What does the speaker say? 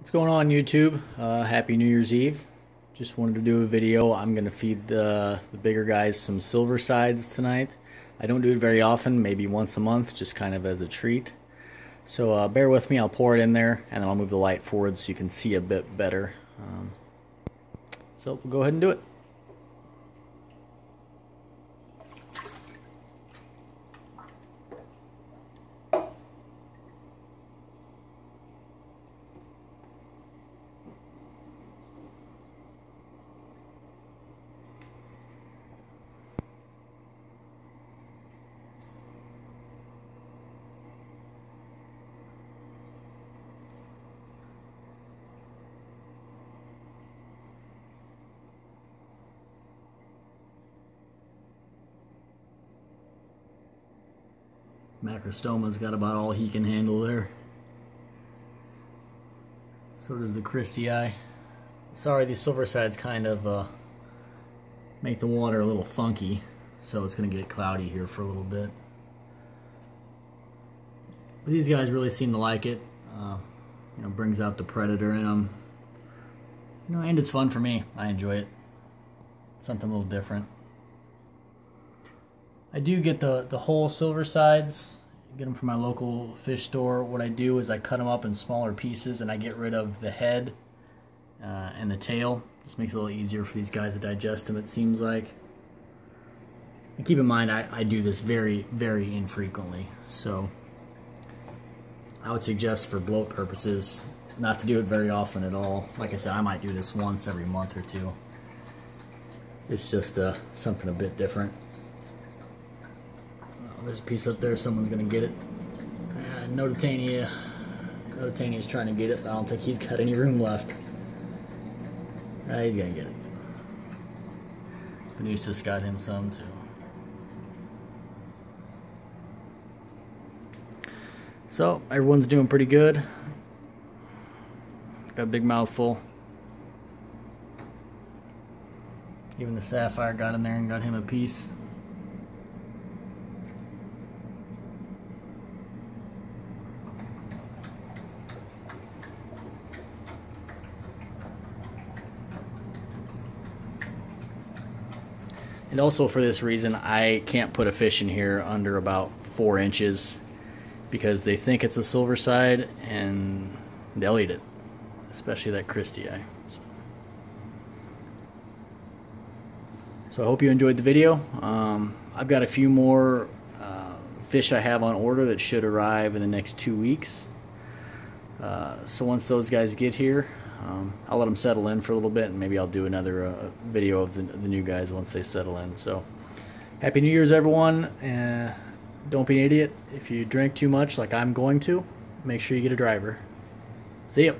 What's going on YouTube? Uh, happy New Year's Eve. Just wanted to do a video. I'm going to feed the, the bigger guys some silver sides tonight. I don't do it very often, maybe once a month, just kind of as a treat. So uh, bear with me, I'll pour it in there and then I'll move the light forward so you can see a bit better. Um, so we'll go ahead and do it. Macrostoma's got about all he can handle there. So does the Christyi. Sorry, these silver sides kind of uh, make the water a little funky, so it's going to get cloudy here for a little bit. But these guys really seem to like it. Uh, you know, brings out the predator in them. You know, and it's fun for me. I enjoy it. Something a little different. I do get the, the whole silver sides, get them from my local fish store. What I do is I cut them up in smaller pieces and I get rid of the head uh, and the tail. Just makes it a little easier for these guys to digest them, it seems like. And keep in mind, I, I do this very, very infrequently. So I would suggest for bloat purposes not to do it very often at all. Like I said, I might do this once every month or two. It's just uh, something a bit different. There's a piece up there. Someone's going to get it. Uh, Nototaenia. Nototaenia's trying to get it. I don't think he's got any room left. Uh, he's going to get it. Venusa's got him some too. So, everyone's doing pretty good. Got a big mouthful. Even the sapphire got in there and got him a piece. And also for this reason, I can't put a fish in here under about four inches because they think it's a silver side and they'll eat it, especially that Christyi. So I hope you enjoyed the video. Um, I've got a few more uh, fish I have on order that should arrive in the next two weeks. Uh, so once those guys get here, um, I'll let them settle in for a little bit and maybe I'll do another uh, video of the, the, new guys once they settle in. So happy New Year's everyone. Uh, don't be an idiot. If you drink too much like I'm going to, make sure you get a driver. See ya.